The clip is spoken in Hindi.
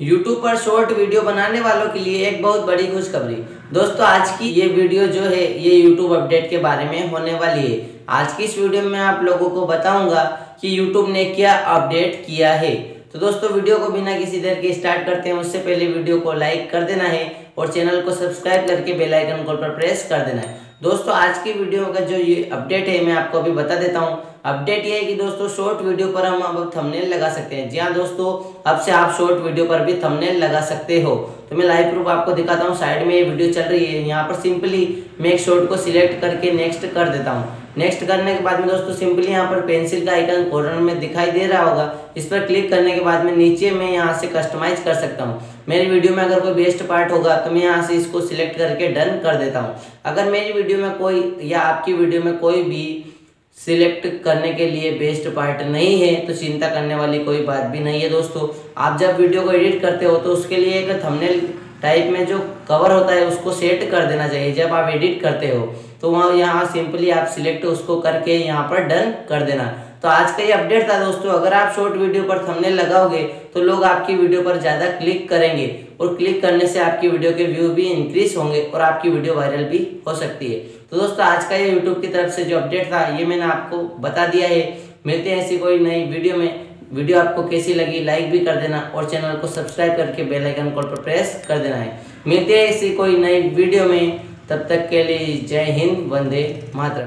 YouTube पर शॉर्ट वीडियो बनाने वालों के लिए एक बहुत बड़ी खुशखबरी। दोस्तों, आज की ये वीडियो जो है, ये YouTube अपडेट के बारे में होने वाली है। आज की इस वीडियो में आप लोगों को बताऊँगा कि YouTube ने क्या अपडेट किया है। तो दोस्तों वीडियो को बिना किसी देर के स्टार्ट करते हैं। उससे पहले वीडियो को लाइक कर देना है और चैनल को सब्सक्राइब करके बेलाइकन कॉल पर प्रेस कर देना है। दोस्तों, आज की वीडियो का जो ये अपडेट है, मैं आपको अभी बता देता हूँ। अपडेट ये है कि दोस्तों शॉर्ट वीडियो पर हम अब थंबनेल लगा सकते हैं। जी हाँ दोस्तों, अब से आप शॉर्ट वीडियो पर भी थंबनेल लगा सकते हो। तो मैं लाइव प्रूफ आपको दिखाता हूँ। साइड में ये वीडियो चल रही है। यहाँ पर सिंपली मैं एक शॉर्ट को सिलेक्ट करके नेक्स्ट कर देता हूँ। नेक्स्ट करने के बाद में दोस्तों सिंपली यहाँ पर पेंसिल का आइकन कॉर्नर में दिखाई दे रहा होगा। इस पर क्लिक करने के बाद में नीचे मैं यहाँ से कस्टमाइज कर सकता हूँ। मेरी वीडियो में अगर कोई बेस्ट पार्ट होगा तो मैं यहाँ से इसको सिलेक्ट करके डन कर देता हूँ। अगर मेरी वीडियो में कोई या आपकी वीडियो में कोई भी सिलेक्ट करने के लिए बेस्ट पार्ट नहीं है तो चिंता करने वाली कोई बात भी नहीं है दोस्तों। आप जब वीडियो को एडिट करते हो तो उसके लिए एक थंबनेल टाइप में जो कवर होता है, उसको सेट कर देना चाहिए। जब आप एडिट करते हो तो वहाँ यहाँ सिंपली आप सिलेक्ट उसको करके यहाँ पर डन कर देना। तो आज का ये अपडेट था दोस्तों। अगर आप शॉर्ट वीडियो पर थंबनेल लगाओगे तो लोग आपकी वीडियो पर ज़्यादा क्लिक करेंगे और क्लिक करने से आपकी वीडियो के व्यू भी इंक्रीज होंगे और आपकी वीडियो वायरल भी हो सकती है। तो दोस्तों, आज का ये यूट्यूब की तरफ़ से जो अपडेट था, ये मैंने आपको बता दिया है। मिलते हैं ऐसी कोई नई वीडियो में। वीडियो आपको कैसी लगी लाइक भी कर देना और चैनल को सब्सक्राइब करके बेल आइकन कॉल पर प्रेस कर देना है। मिलते हैं ऐसी कोई नई वीडियो में। तब तक के लिए जय हिंद, वंदे मातरम।